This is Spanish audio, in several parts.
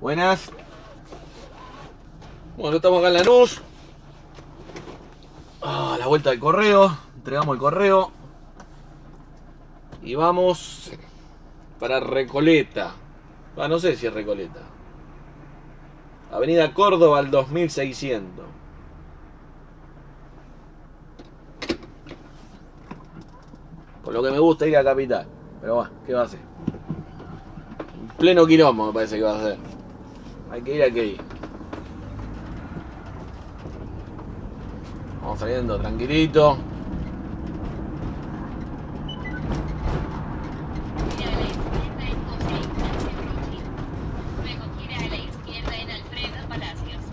Buenas. Bueno, estamos acá en Lanús. Ah, la vuelta del correo. Entregamos el correo. Y vamos para Recoleta. Ah, no sé si es Recoleta. Avenida Córdoba al 2600. Por lo que me gusta ir a Capital. Pero bueno, ¿qué va a hacer? Pleno quilombo me parece que va a ser. Hay que ir, ir. Vamos saliendo tranquilito.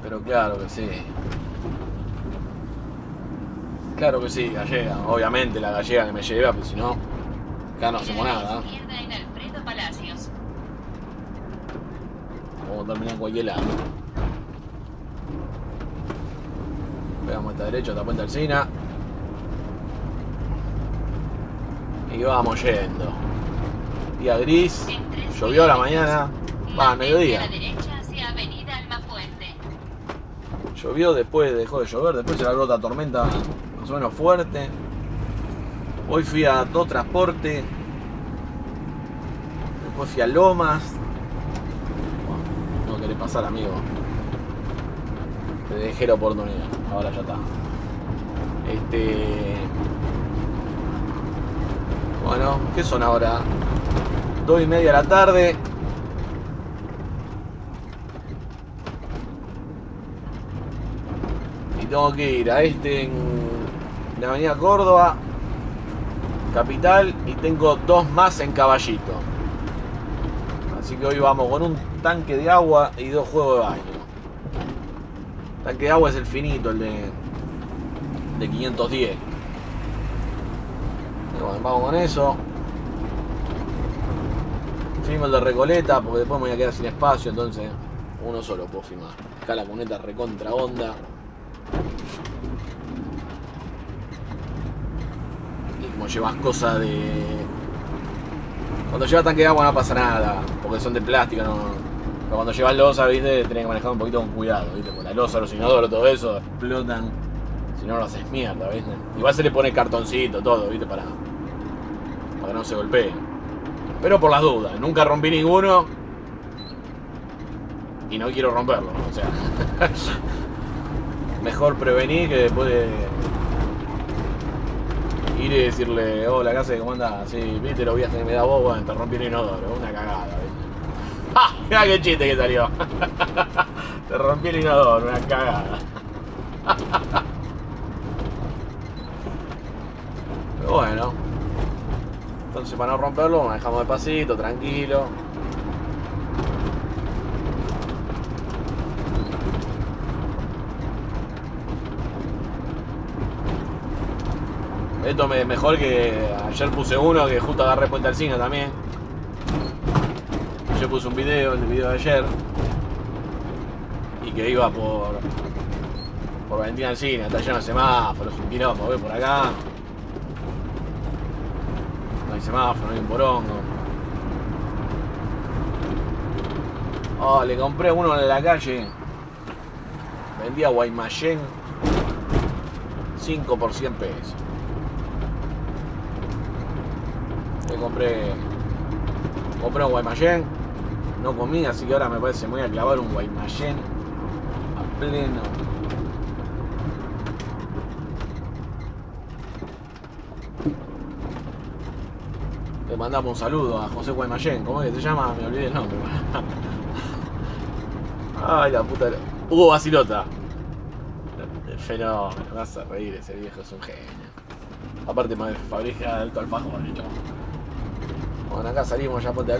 Pero claro que sí. Claro que sí, gallega. Obviamente la gallega que me lleva, pero si no, acá no hacemos nada. izquierda en Alfredo Palacios. Vamos a terminar en cualquier lado. Pegamos esta derecha, esta puente Alcina. Y vamos yendo. Día gris. Llovió a la mañana. Va, al mediodía. Llovió, después dejó de llover, después se largó otra tormenta más o menos fuerte. Hoy fui a dos transporte. Después fui a Lomas. Pasar, amigo. Te dejé la oportunidad. Ahora ya está. Este. Bueno, ¿qué son ahora? Dos y media de la tarde. Y tengo que ir a este en la avenida Córdoba, capital, y tengo dos más en Caballito. Así que hoy vamos con un tanque de agua y dos juegos de baño. Tanque de agua es el finito, el de, de 510. Y bueno, vamos con eso. Filmo el de Recoleta porque después me voy a quedar sin espacio, entonces uno solo puedo filmar. Acá la cuneta recontra onda. Y como llevas cosas de. Cuando llevas tanque de agua no pasa nada, porque son de plástico, no. Cuando llevas losa, viste, tenés que manejar un poquito con cuidado, viste, con la losa, los inodoros, todo eso, explotan. Si no lo haces mierda, viste. Igual se le pone cartoncito, todo, viste, para. para que no se golpee. Pero por las dudas, nunca rompí ninguno. Y no quiero romperlo, o sea. mejor prevenir que después de ir y decirle, hola, ¿qué haces? ¿Cómo andás? Sí, viste los viajes que me da vos, bueno, te rompí el inodoro, una cagada, ¿viste? Mirá qué chiste que salió. te rompí el inodoro, una cagada. Pero bueno. Entonces para no romperlo, manejamos despacito, tranquilo. Esto me mejor que ayer puse uno que justo agarré Puente Alcina también. Yo puse un video, el video de ayer. Y que iba por. por Valentina Alcina, está lleno de semáforos, un quilombo, voy por acá. No hay semáforo, no hay un porongo. Oh, le compré uno en la calle. Vendía Guaymallén 5 por 100 pesos. Le compré. Compré un Guaymallén. No comí, así que ahora me parece me voy a clavar un Guaymallén a pleno. Le mandamos un saludo a José Guaymallén. ¿Cómo es que se llama? Me olvidé el nombre. Ay, la puta. Hugo Basilota. Fenómeno, me vas a reír, ese viejo es un genio. Aparte me fabrica alto alfajor, el. Bueno, acá salimos ya a Ponte.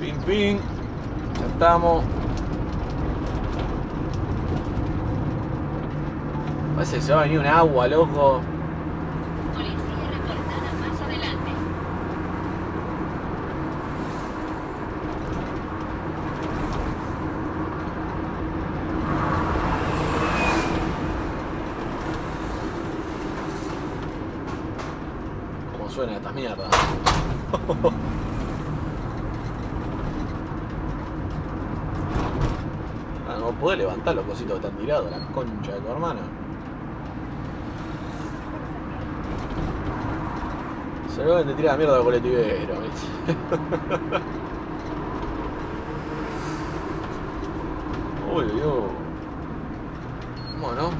Pin pin. Ya estamos. Parece que se va a venir un agua, loco. Policía reportada más adelante. Como suena esta mierda. ¿Podés levantar los cositos que están tirados? La concha de tu hermana. Se lo te tira la mierda al colectivero. Uy, uy, uy. Bueno.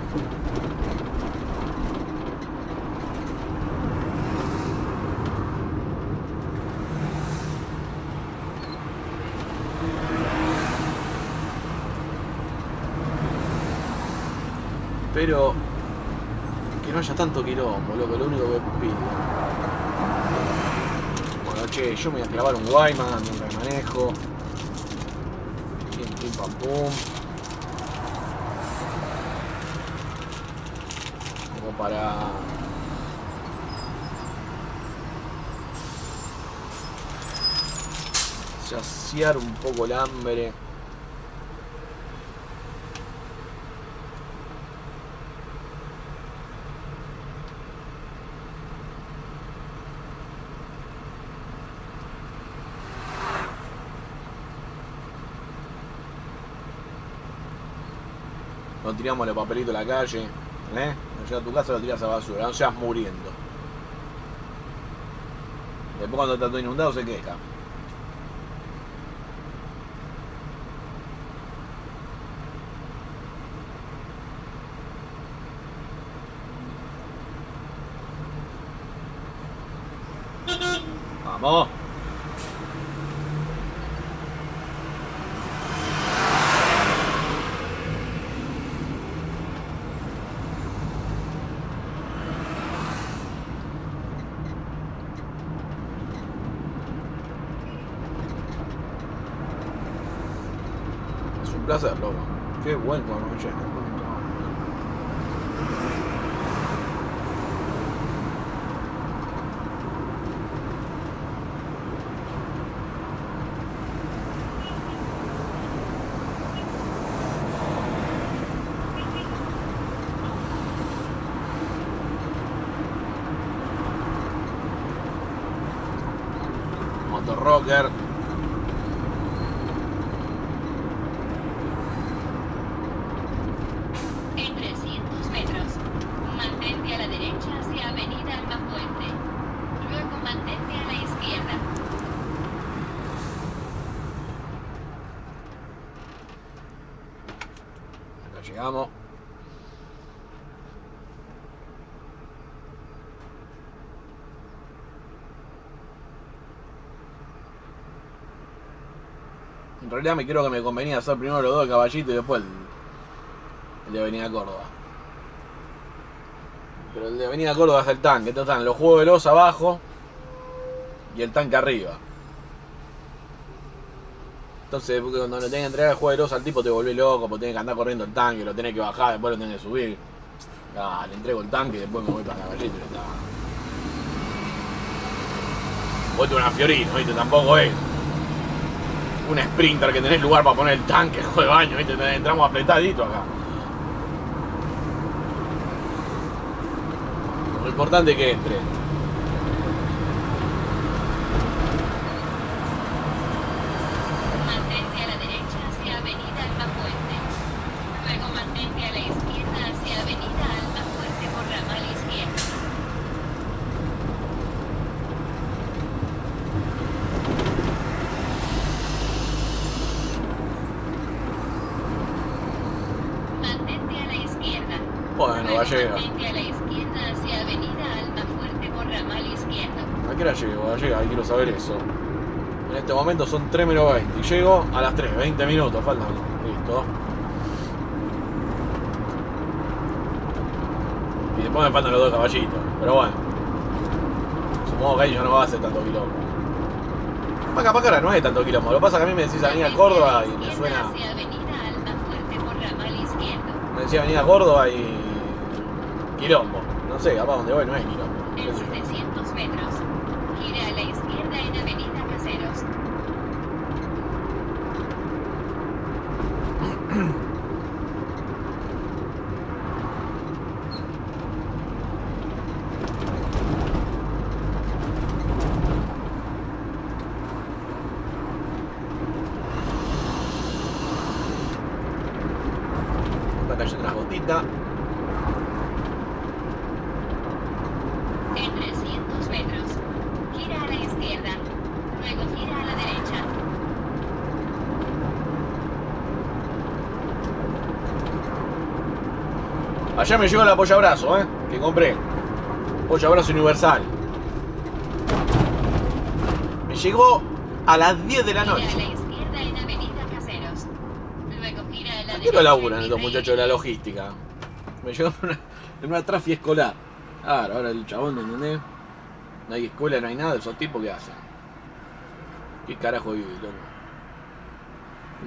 Pero que no haya tanto quilombo, loco, lo único que pido. Bueno, che, yo me voy a clavar un Wyman mientras manejo. Pim, pim, pam, pum. Como para... saciar un poco el hambre. No tiramos los papelitos a la calle. ¿eh? No llegas a tu casa lo tiras a basura. No seas muriendo. Después cuando está todo inundado se queja. Vamos. Es un placer, loco. Qué buen cuando me llena. Motorrocker. En 300 metros, mantente a la derecha hacia Avenida Almafuerte. Luego mantente a la izquierda. Acá llegamos. En realidad me quiero que me convenía hacer primero los dos de caballito y después el, el de Avenida Córdoba. Pero el de Avenida Córdoba es el tanque, entonces están los juegos de los abajo y el tanque arriba. Entonces, cuando le tenés que entregar el juego al tipo te volvés loco, porque tenés que andar corriendo el tanque, lo tenés que bajar, después lo tenés que subir. Ah, le entrego el tanque y después me voy para la galleta y está. Vos tenés una Fiorino, ¿viste? Tampoco es un sprinter que tenés lugar para poner el tanque, hijo de baño, ¿viste? Entramos apretadito acá. Lo importante es que entre. Mantente a la derecha hacia Avenida Almafuerte. Luego mantente a la izquierda hacia Avenida Almafuerte por ramal izquierdo. Mantente a la izquierda. Bueno, Luego Gallega. Mantente a la izquierda hacia Avenida Almafuerte por ramal izquierdo. ¿A qué hora llego? Gallega, ahí quiero saber eso. En este momento son 3 menos 20 y llego a las 3, 20 minutos, faltan. Listo. Después me faltan los dos caballitos, pero bueno. Supongo que ahí no va a ser tanto quilombo. Acá para acá no hay tanto quilombo. Lo que pasa es que a mí me decís Avenida Córdoba y me suena. Me decía Avenida Córdoba y. Quilombo. No sé, capaz donde voy no es quilombo. qué En sé yo. 700 metros, gira a la izquierda en Avenida Caseros. vueltita. En 300 metros, gira a la izquierda, luego gira a la derecha. Allá me llegó el apoyabrazo, ¿eh? Que compré. Apoyabrazo universal. Me llegó a las 10 de la la noche. la ¿A derecha. qué lo laburan estos muchachos de la logística? Me llegó en una, en una trafi escolar. Claro, ahora el chabón, ¿entendés? No hay escuela, no hay nada, esos tipos que hacen. ¿Qué carajo vive, loco?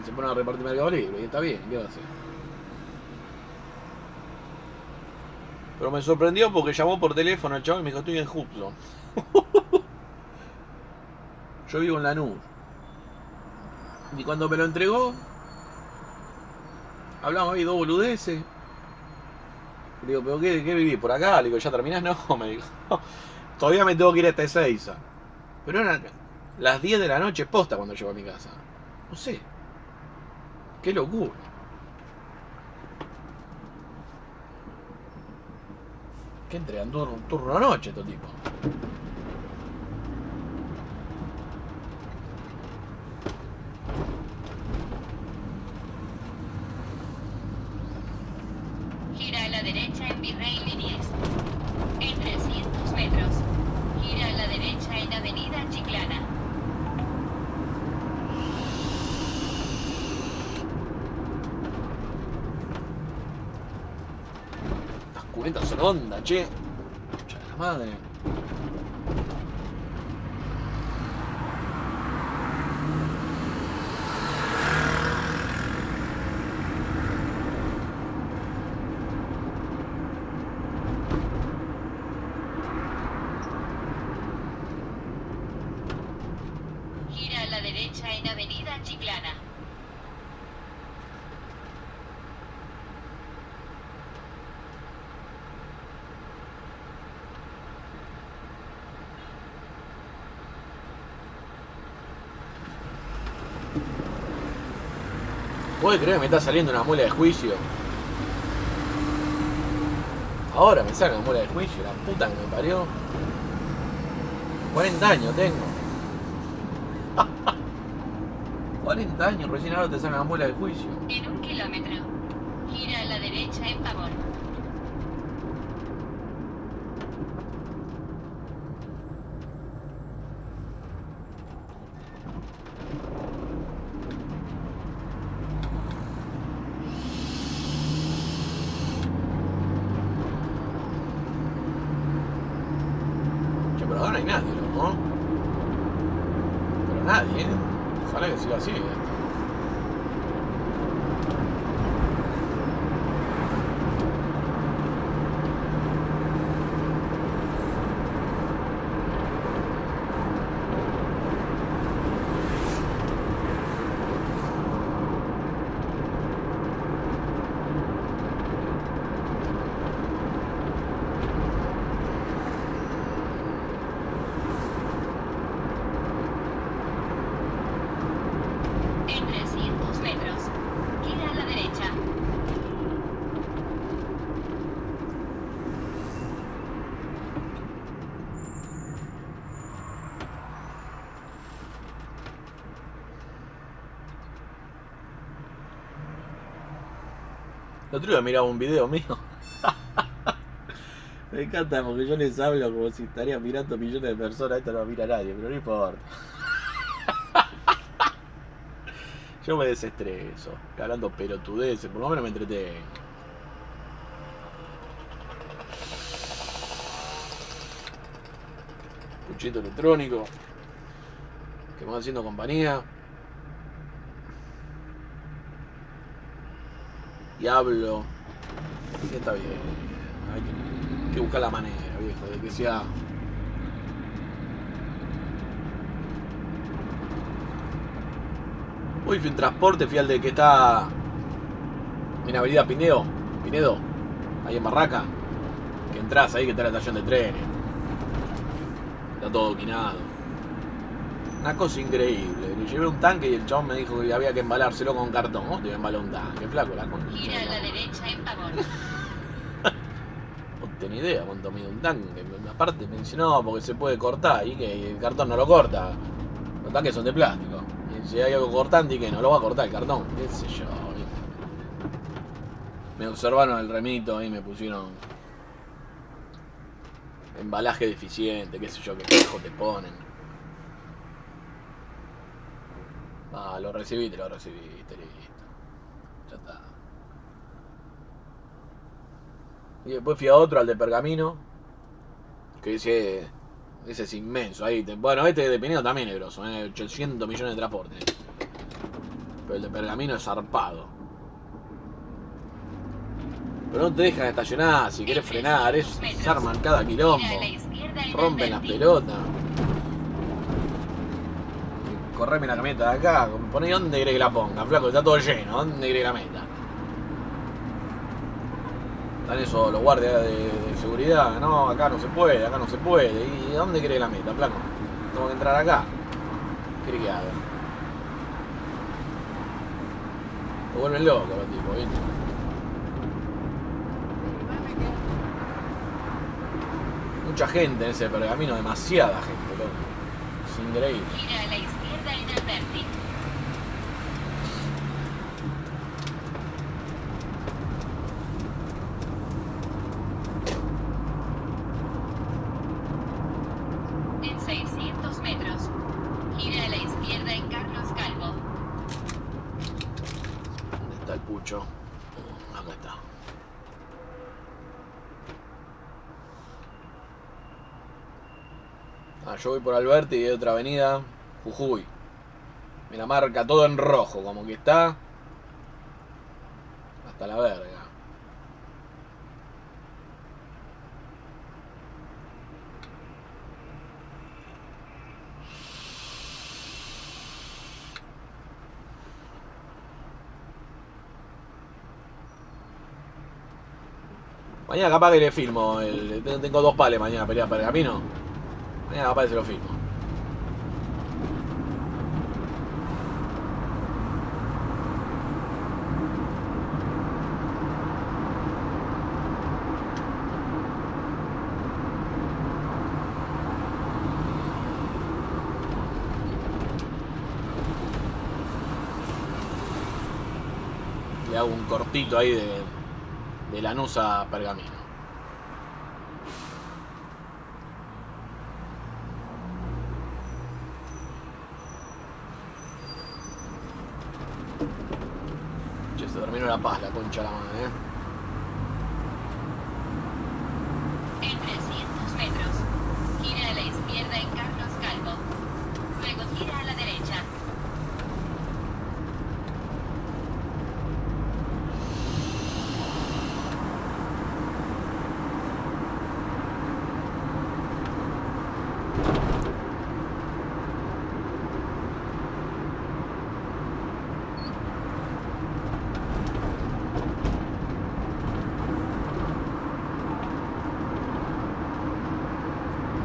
Y se ponen a repartir mercado libre, y está bien, ¿qué va a hacer? Pero me sorprendió porque llamó por teléfono el chabón y me dijo, estoy en Hudson. Yo vivo en Lanús. Y cuando me lo entregó, hablamos ahí dos boludeces. Le digo, ¿pero qué, qué viví? ¿Por acá? Le digo, ¿ya terminás? No, me dijo. Todavía me tengo que ir hasta Ezeiza. Pero eran las 10 de la noche posta cuando llego a mi casa. No sé. Qué locura. Que entregan turno, turno noche estos tipos. Gira a la derecha en Virrey Liniers. En 300 metros, gira a la derecha en Avenida Chiclana. Estas cunetas son onda, che. Concha de la madre. Gira a la derecha en Avenida Chiclana. ¿Puede creer que me está saliendo una muela de juicio? Ahora me sale una muela de juicio, la puta que me parió. 40 años tengo. 40 años, recién ahora te sale una muela de juicio. En un kilómetro, gira a la derecha en Pavón. Che, pero ahora no hay nadie, ¿no? Pero nadie, ¿eh? Ojalá que siga así. esto. En 300 metros, gira a la derecha. El otro día miraba un video mío. Me encanta porque yo les hablo como si estaría mirando millones de personas. Esto no lo mira nadie, pero no importa. Yo me desestreso, hablando pelotudeces, por lo menos me entretengo. Puchito electrónico, que me va haciendo compañía. Y hablo. Sí, está bien. Hay que, buscar la manera, viejo, de que sea. Hoy fui en transporte, fui al de que está en Avenida Pinedo, Pinedo, ahí en Barraca. Que entras ahí, que está la estación de trenes. Está todo doquinado. Una cosa increíble. Le llevé un tanque y el chabón me dijo que había que embalárselo con cartón. ¿Cómo te voy a embalar un tanque? Flaco, la concha. Gira a la derecha en favor. No idea cuánto mide un tanque. Aparte me dice, no, porque se puede cortar y que el cartón no lo corta. Los tanques son de plástico. Y si hay algo cortante y que no lo va a cortar el cartón, qué sé yo. Me observaron el remito y me pusieron embalaje deficiente, qué sé yo, qué carajo te ponen. Ah, lo recibiste, lo recibiste, listo. Ya está. Y después fui a otro, al de Pergamino. Que ese, ese es inmenso. Ahí bueno, este de Pinedo también es grosso, ¿eh? 800 millones de transportes. Pero el de Pergamino es zarpado. Pero no te dejan estacionar, si quieres frenar, es, se arman cada quilombo. Rompen las pelotas. Correme la camioneta de acá, poné dónde querés que la ponga, flaco, está todo lleno, ¿dónde que la meta? Están esos los guardias de, seguridad, no, acá no se puede, acá no se puede. ¿Y dónde que la meta, flaco? Tengo que entrar acá. ¿Qué querés que haga? Se vuelven locos los tipos, ¿viste? Mucha gente en ese pergamino, demasiada gente, loco. Es increíble. Gira a la izquierda en Alberti. En 600 metros. Gira a la izquierda en Carlos Calvo. ¿Dónde está el pucho? Acá está. Ah, yo voy por Alberti y hay otra avenida, Jujuy. Me la marca todo en rojo, como que está hasta la verga. Mañana capaz que le filmo. tengo dos pales mañana pelea pergamino. Capaz que se lo filmo. Le hago un cortito ahí de, de Pergamino. Che, se terminó la paz, la concha de la madre, ¿eh? En 300 metros. Gira a la izquierda en Carlos Calvo. Luego gira a la derecha.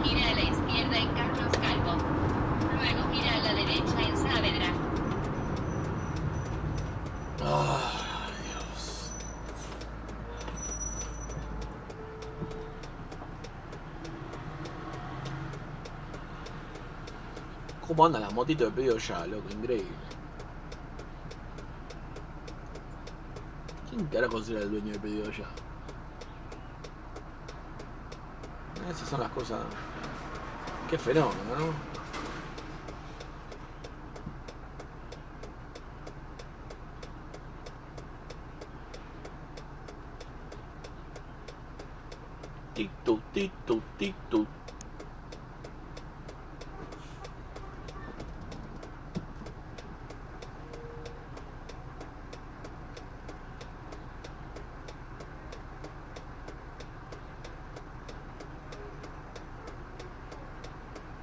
Gira a la izquierda en Carlos Calvo. Luego gira a la derecha en Saavedra. Ay, Dios. ¿Cómo andan las motitos de pedido ya, loco? Increíble. ¿Quién carajo será el dueño de pedido ya? Esas son las cosas. Qué fenómeno, ¿no? Tic tuc, tic tuc, tic tuc.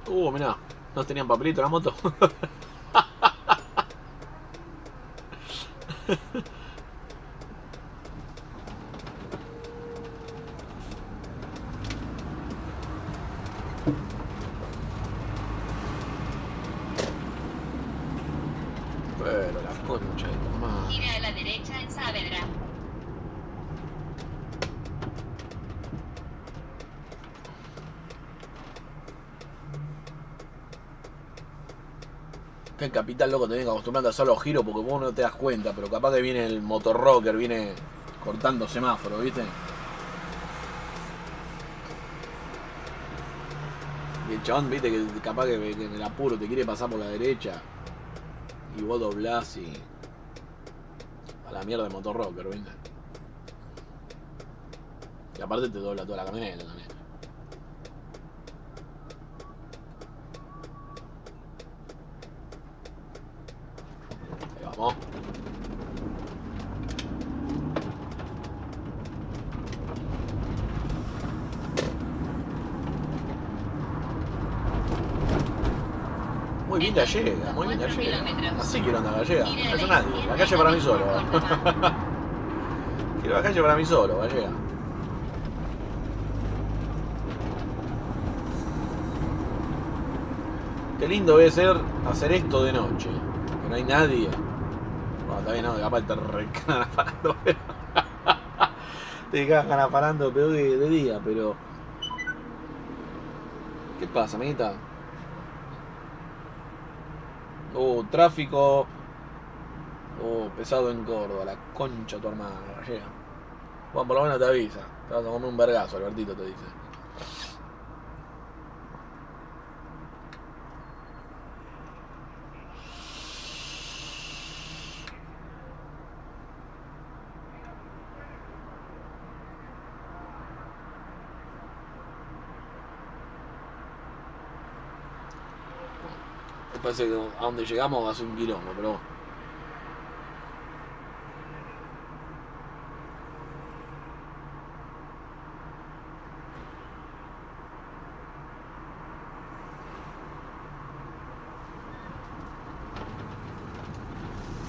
Uh, mirá, no tenían papelito la moto. Pero la concha de tu madre. Gira a la derecha en Saavedra. Que el capital loco te viene acostumbrando a hacer los giros porque vos no te das cuenta, pero capaz que viene el motorrocker, viene cortando semáforo, ¿viste? Y el chabón, viste, que capaz que, que en el apuro te quiere pasar por la derecha y vos doblás y. a la mierda de motorrocker, ¿viste? Y aparte te dobla toda la camioneta también. Ahí vamos. Muy bien gallega, muy bien gallega. Así quiero andar gallega. No la nadie. La calle para mí solo. Quiero la calle para mí solo, gallega. Qué lindo debe ser hacer esto de noche. Que no hay nadie. Bueno, está bien, no, capaz te recagan afanando, pero. te cagan afanando peor de, de día, pero. ¿Qué pasa, amiguita? Uh, tráfico. Oh, pesado en Córdoba, la concha tu hermana, gallega. Bueno, por lo menos te avisa. Te vas a comer un vergazo, Albertito te dice. Que a donde llegamos va a ser un quilombo, pero.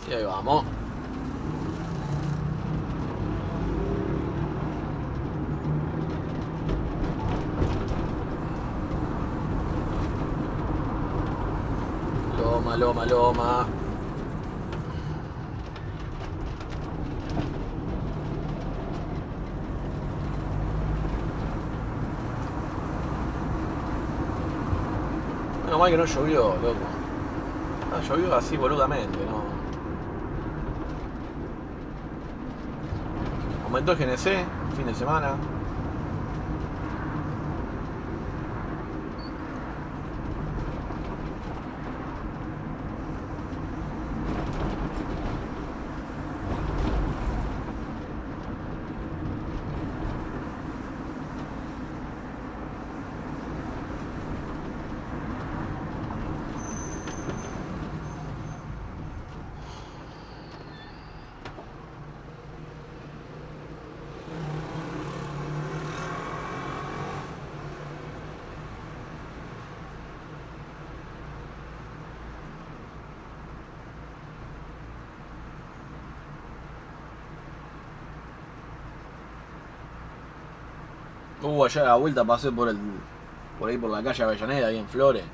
Y ahí vamos. Loma. Menos mal que no llovió, loco. No, llovió así boludamente, ¿no? Aumentó el GNC, fin de semana. Allá a la vuelta pasé por el. por ahí por la calle Avellaneda, ahí en Flores.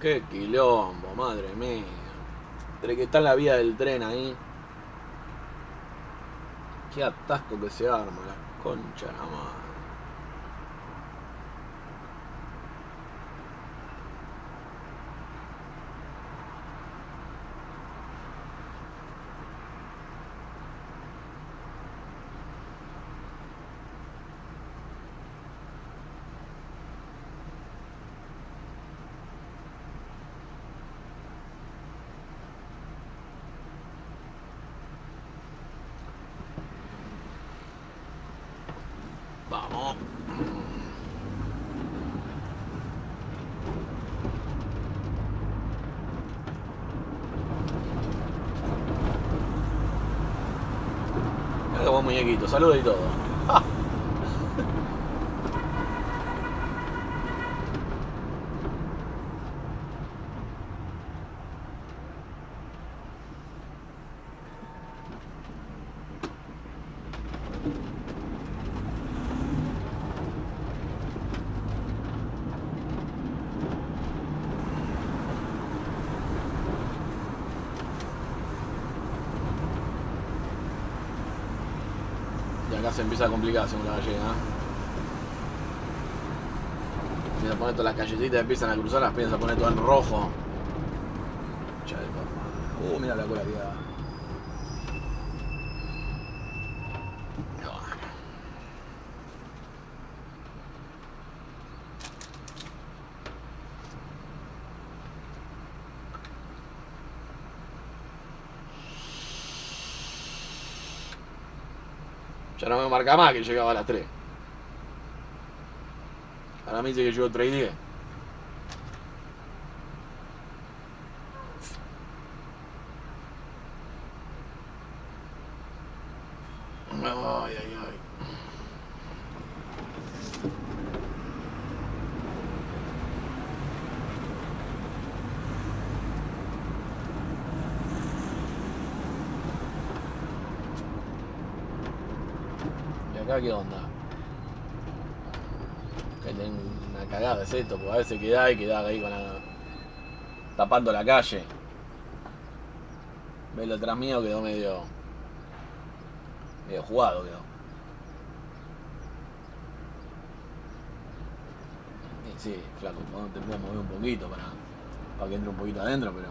Qué quilombo, madre mía. Entre que está en la vía del tren ahí. Qué atasco que se arma, la concha la madre. Vamos. Buen muñequito, saludos y todo. Se empieza a complicar según la gallega. Empieza a poner todas las callecitas, empiezan a cruzar, las empiezan a poner todo en rojo. Uh, mira la cola que. Ya no me marca más que llegaba a las 3. Ahora me dice que llegó 3 y 10. Ay, ay, ay. ¿Y acá qué onda? Que tengo una cagada es esto, porque a veces queda y queda ahí con la... tapando la calle. Velo atrás mío quedó medio. medio jugado quedó. Y sí, flaco, te puedo mover un poquito para, para que entre un poquito adentro, pero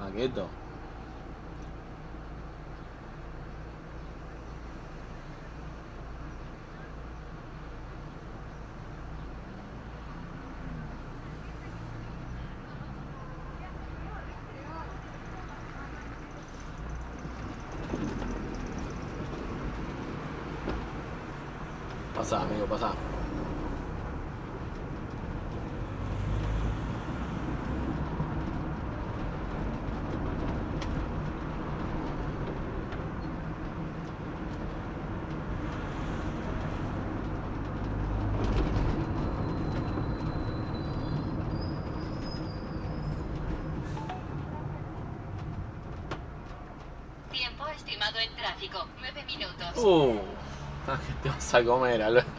más que esto. Pasá, amigo, pasá. Tiempo estimado en tráfico, 9 minutos. Que te vas a comer, al-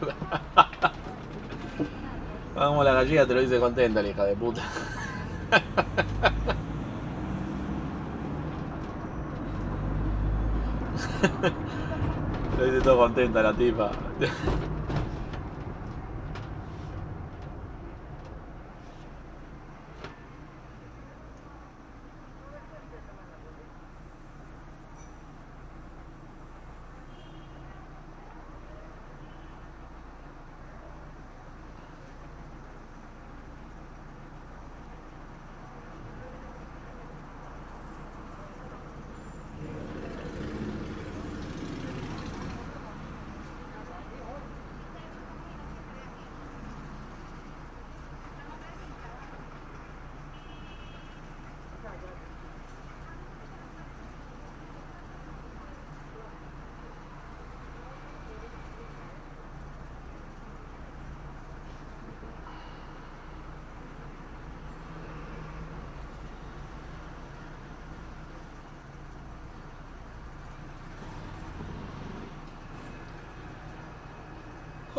Vamos, la gallega te lo dice contenta, la hija de puta. Lo dice todo contenta la tipa.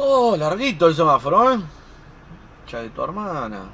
Oh, larguito el semáforo, ¿eh? Ya de tu hermana.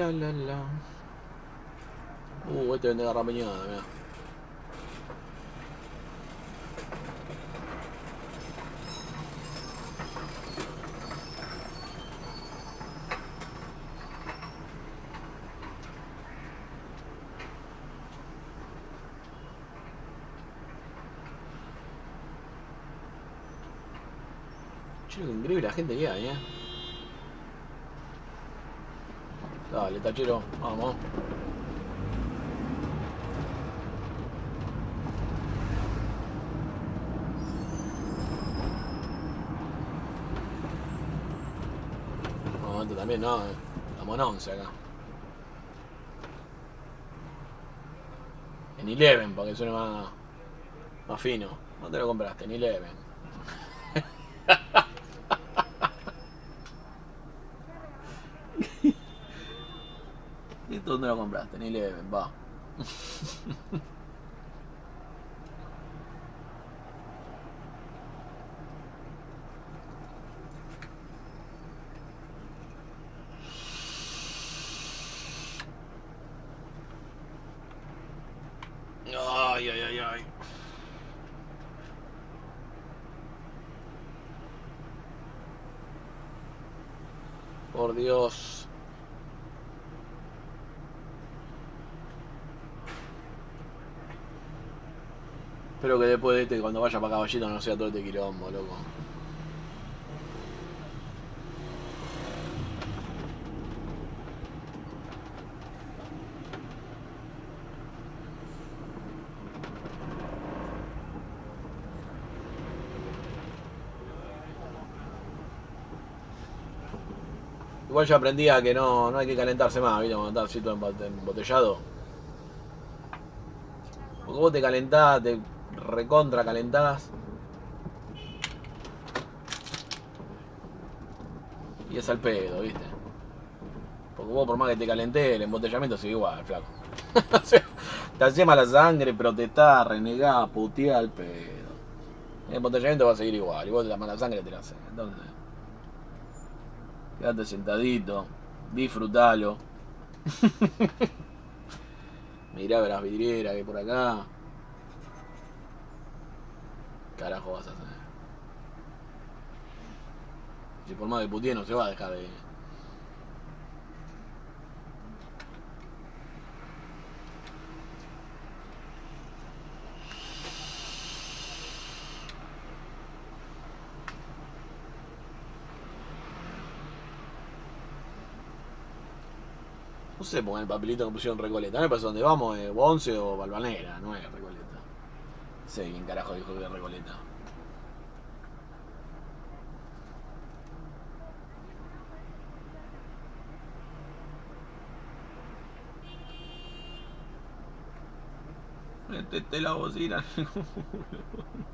La la la. Uh, este vende garra peñada, mira. Increíble la gente que hay, eh. Dale, tachero, vamos. No, también no, eh. estamos en 11 acá. En 11, para que suene más, más fino. ¿Dónde lo compraste? En 11. Lo compraste? En Eleven, va. Ay, ay, ay, ay. Por Dios. Espero que después de este, cuando vaya para Caballito, no sea todo este quilombo, loco. Igual yo aprendí a que no, no hay que calentarse más, ¿viste? Cuando estás así todo embote- embotellado. Porque vos te calentás, te recontra calentás. Y es al pedo, ¿viste? Porque vos por más que te calenté, el embotellamiento sigue igual, flaco. Te hacía mala sangre, protestar, renegar, putear al pedo. El embotellamiento va a seguir igual, y vos la mala sangre te la haces. Entonces, quédate sentadito, disfrutalo. Mirá las vidrieras que por acá. Carajo vas a hacer. Si por más de putía no se va a dejar de. No sé, pongan el papelito que pusieron Recoleta. Me parece donde vamos, eh, 11 o Balvanera, no es Recoleta. Sé quién carajo dijo que Recoleta. Métete la bocina.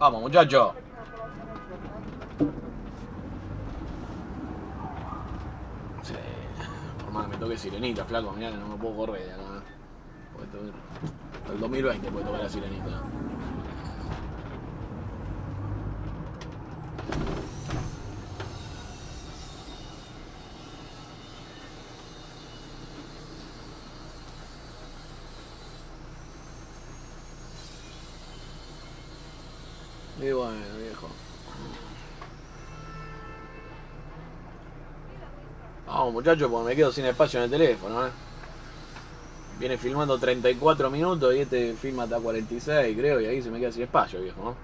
Vamos, muchacho. Sí, por más que me sirenita, flaco, mirá no me puedo correr de acá. Hasta el 2020 puede tocar la sirenita. Y bueno, Vamos, muchachos, porque me quedo sin espacio en el teléfono, ¿eh? Viene filmando 34 minutos y este filma hasta 46, creo, y ahí se me queda sin espacio, viejo.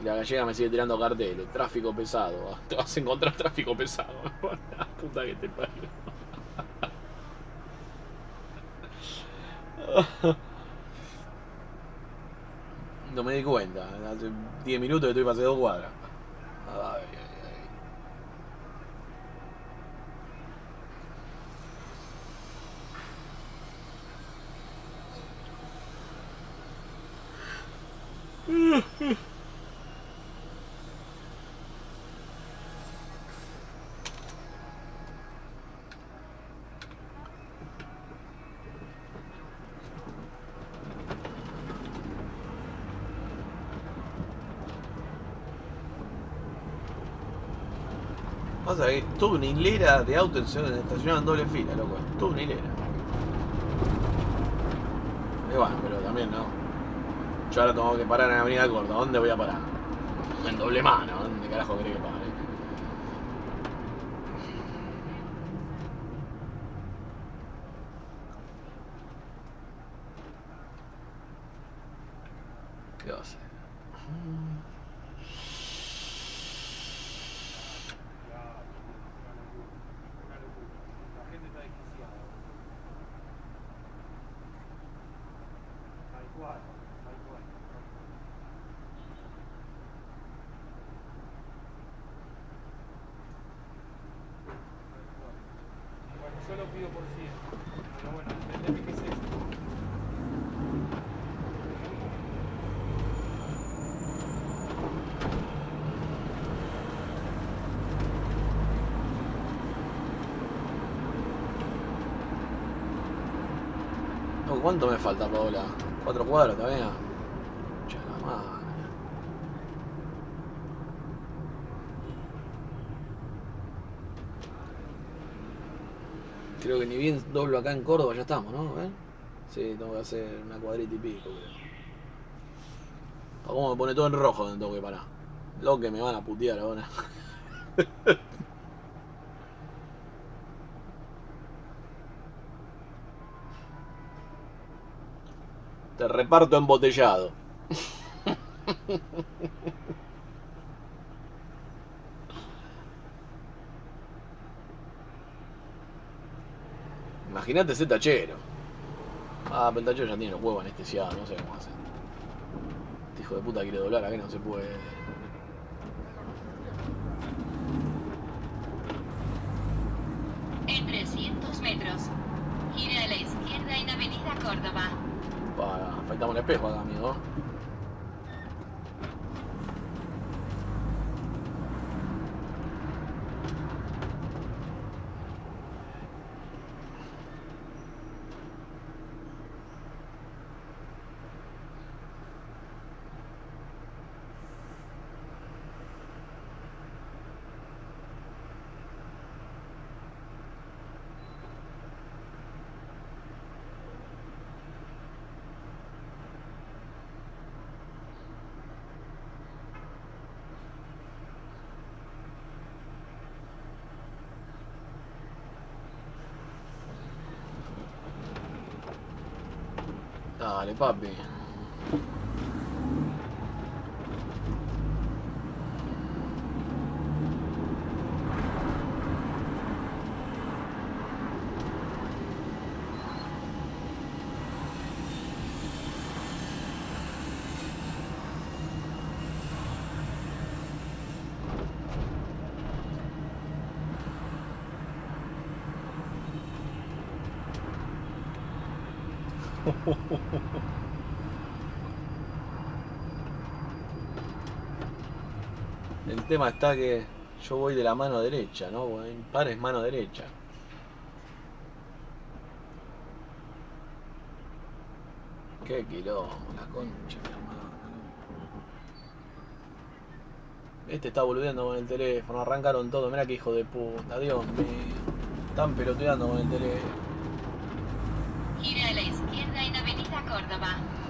Y la gallega me sigue tirando carteles, tráfico pesado. Te vas a encontrar tráfico pesado. La puta que te parió. No me di cuenta, hace 10 minutos que estoy pasé dos cuadras. Ay, ay, ay. Pasa que tuve una hilera de autos estacionados en doble fila, loco. Tuve una hilera. Y bueno, pero también no. Yo ahora tengo que parar en Avenida Corta. ¿Dónde voy a parar? En doble mano. ¿Dónde carajo querés que pare? ¿Qué va a hacer? La gente está desquiciada. Tal cual, tal cual. Tal cual. Bueno, yo lo pido por siempre. Pero bueno, entendeme qué es eso. No, ¿Cuánto me falta, Paola? ¿Cuatro cuadros todavía? De la madre. Creo que ni bien doblo acá en Córdoba ya estamos, ¿no? ¿Eh? Sí, tengo que hacer una cuadrita y pico. ¿Para cómo me pone todo en rojo donde tengo que parar? Lo que me van a putear ahora. Te reparto embotellado. Imagínate ese tachero. Ah, pero ya tiene los huevos anestesiados, no sé cómo hacer. Este hijo de puta quiere doblar acá no se puede. En 300 metros. Gire a la izquierda en Avenida Córdoba. Para, faltamos el espejo acá, amigo. Dale, papi. Tema está que yo voy de la mano derecha, ¿no? Impar es mano derecha. Qué quilombo, la concha, la madre. Este está boludeando con el teléfono, arrancaron todo, mira que hijo de puta, Dios mío. Están peloteando con el teléfono. Gire a la izquierda en Avenida Córdoba.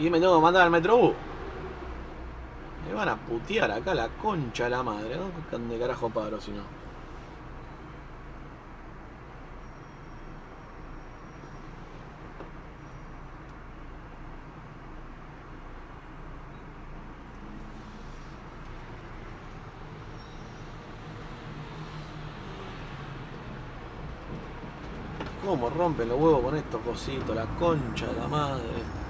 Y me tengo que mandar al metrobús. Me van a putear acá la concha de la madre, ¿no? ¿Dónde carajo paro si no? ¿Cómo rompen los huevos con estos cositos? La concha de la madre.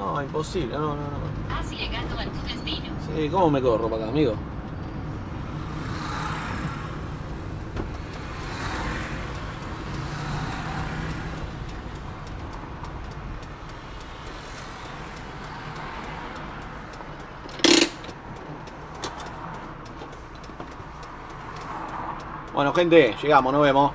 No, imposible, no, no, no. Has llegado a tu destino. Sí, ¿cómo me corro para acá, amigo? Bueno, gente, llegamos, nos vemos.